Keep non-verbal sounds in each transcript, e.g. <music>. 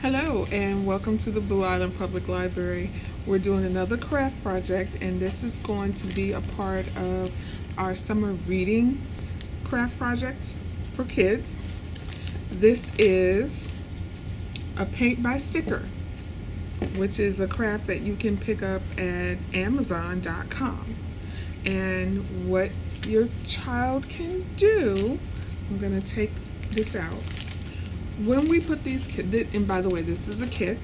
Hello and welcome to the Blue Island Public Library. We're doing another craft project and this is going to be a part of our summer reading craft projects for kids. This is a paint by sticker, which is a craft that you can pick up at amazon.com. And what your child can do, I'm going to take this out when we put these and by the way, this is a kit,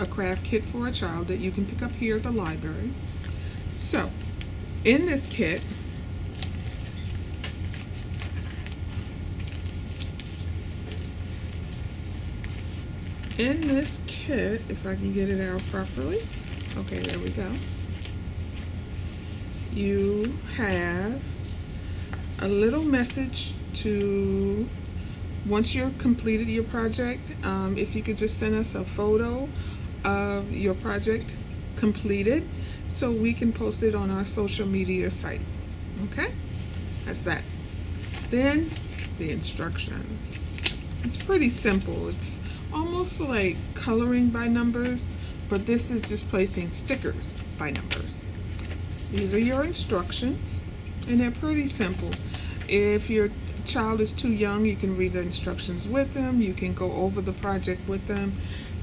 a craft kit for a child that you can pick up here at the library. So, in this kit, in this kit, if I can get it out properly, okay, there we go. You have a little message to once you're completed your project, um, if you could just send us a photo of your project completed so we can post it on our social media sites. Okay? That's that. Then the instructions. It's pretty simple. It's almost like coloring by numbers, but this is just placing stickers by numbers. These are your instructions, and they're pretty simple. If you're child is too young, you can read the instructions with them. You can go over the project with them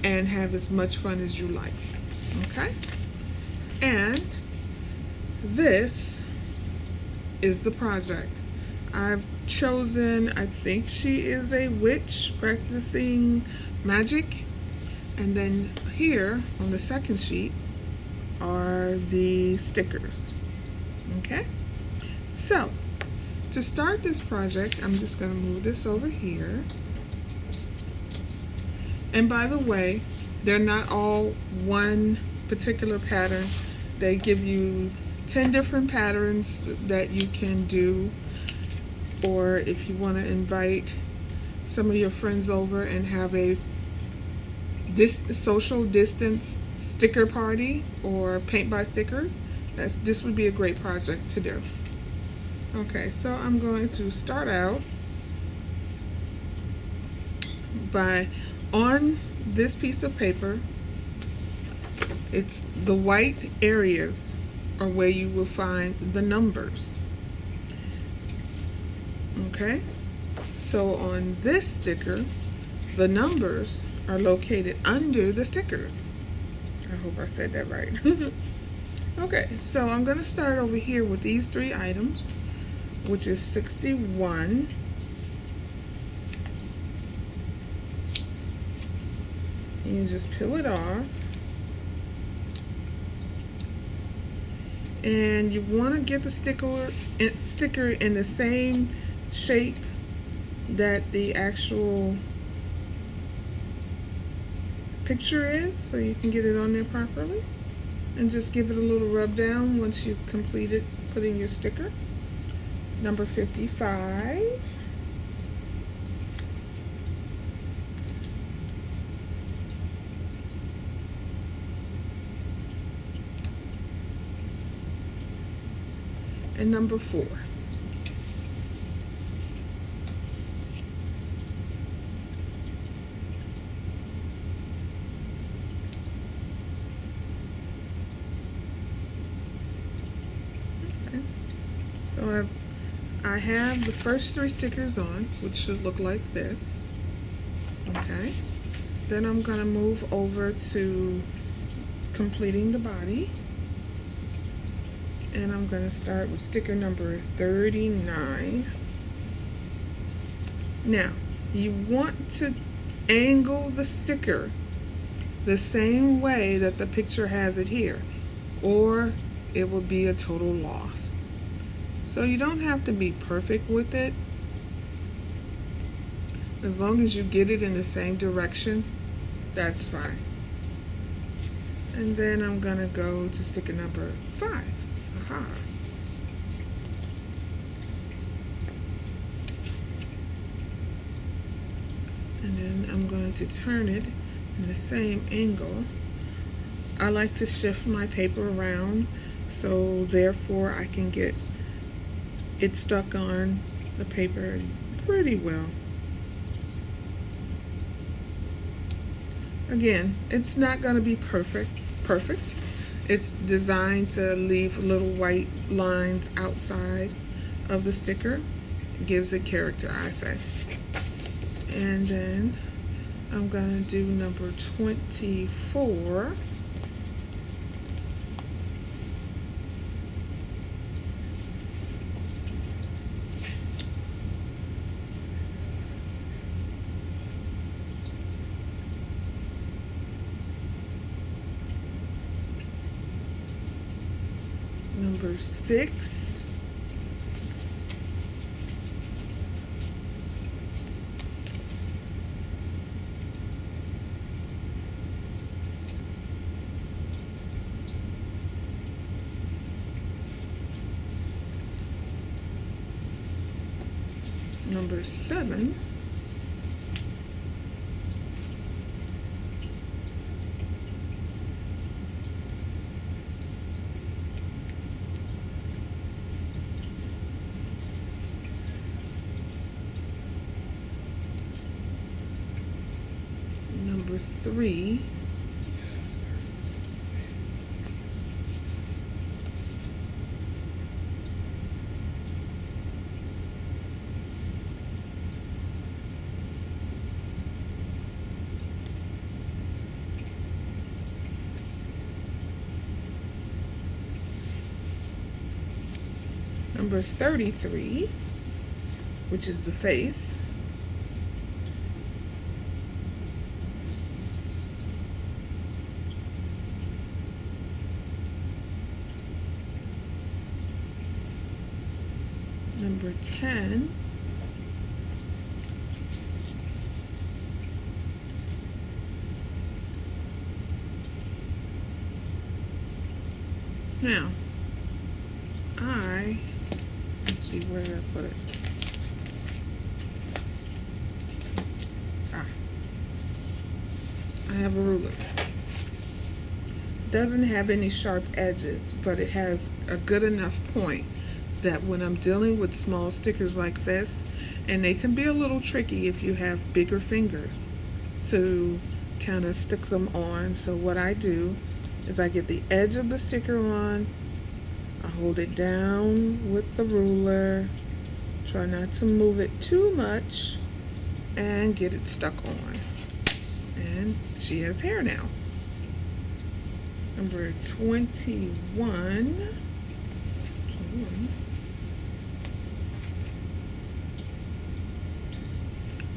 and have as much fun as you like. Okay? And this is the project. I've chosen, I think she is a witch practicing magic. And then here on the second sheet are the stickers. Okay? So, to start this project, I'm just going to move this over here. And by the way, they're not all one particular pattern. They give you 10 different patterns that you can do. Or if you want to invite some of your friends over and have a dis social distance sticker party or paint by stickers, that's, this would be a great project to do. Okay, so I'm going to start out by on this piece of paper, it's the white areas are where you will find the numbers. Okay, so on this sticker, the numbers are located under the stickers. I hope I said that right. <laughs> okay, so I'm going to start over here with these three items which is 61. And you just peel it off. And you want to get the sticker, eh, sticker in the same shape that the actual picture is so you can get it on there properly and just give it a little rub down once you've completed putting your sticker number 55. And number four. So I've have the first three stickers on, which should look like this. Okay. Then I'm going to move over to completing the body. And I'm going to start with sticker number 39. Now, you want to angle the sticker the same way that the picture has it here, or it will be a total loss. So you don't have to be perfect with it. As long as you get it in the same direction, that's fine. And then I'm gonna go to sticker number five. Aha. And then I'm going to turn it in the same angle. I like to shift my paper around so therefore I can get it stuck on the paper pretty well. Again, it's not going to be perfect, perfect. It's designed to leave little white lines outside of the sticker. Gives it character, I say. And then I'm going to do number 24. Number six. Number seven. Number three. Number 33, which is the face. Number 10. Now, I, let's see where did I put it? Ah, I have a ruler. Doesn't have any sharp edges, but it has a good enough point that when I'm dealing with small stickers like this, and they can be a little tricky if you have bigger fingers to kind of stick them on. So what I do is I get the edge of the sticker on, I hold it down with the ruler, try not to move it too much, and get it stuck on. And she has hair now. Number 21. 21.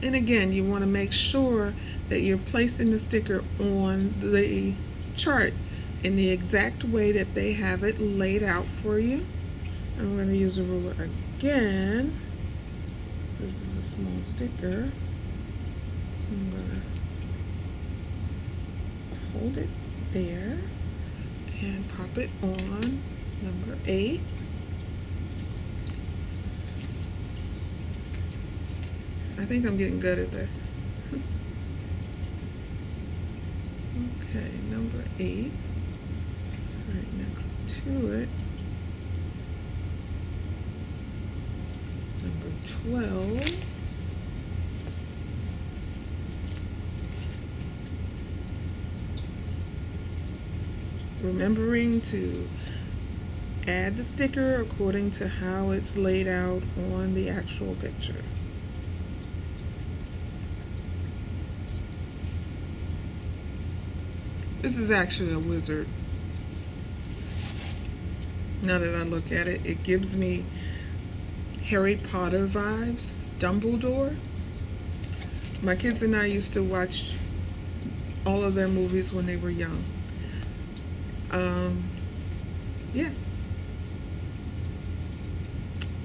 And again, you want to make sure that you're placing the sticker on the chart in the exact way that they have it laid out for you. I'm going to use a ruler again. This is a small sticker. I'm going to hold it there and pop it on number eight. I think I'm getting good at this. okay, number eight. Right next to it. Number 12. Remembering to add the sticker according to how it's laid out on the actual picture. This is actually a wizard. Now that I look at it, it gives me Harry Potter vibes, Dumbledore. My kids and I used to watch all of their movies when they were young. Um, yeah.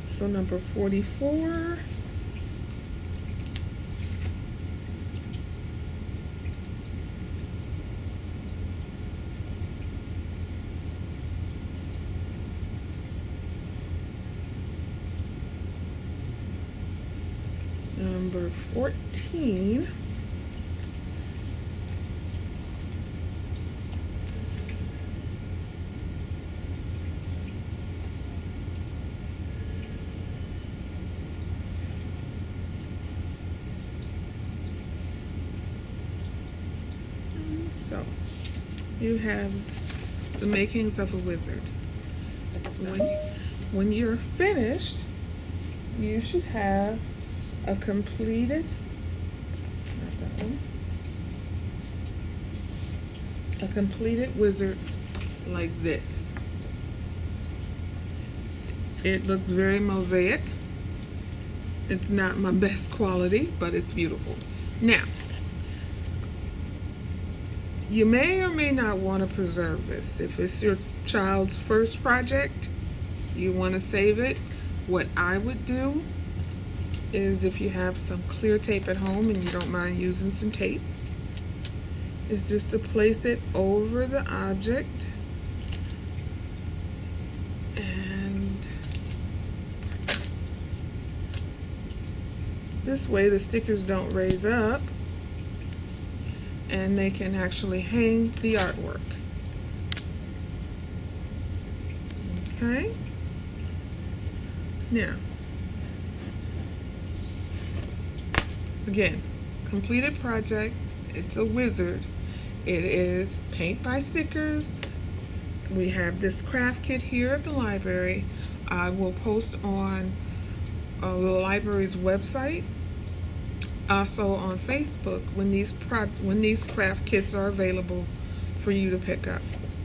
So number 44. Number 14. So you have the makings of a wizard. When, when you're finished, you should have a completed, one, a completed wizard like this. It looks very mosaic. It's not my best quality, but it's beautiful. Now, you may or may not want to preserve this. If it's your child's first project, you want to save it. What I would do is if you have some clear tape at home and you don't mind using some tape, is just to place it over the object and this way the stickers don't raise up and they can actually hang the artwork. Okay. Now, again, completed project. It's a wizard. It is paint by stickers. We have this craft kit here at the library. I will post on uh, the library's website also on Facebook when these when these craft kits are available for you to pick up.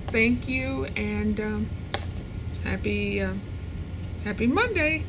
Thank you and um, happy uh, happy Monday.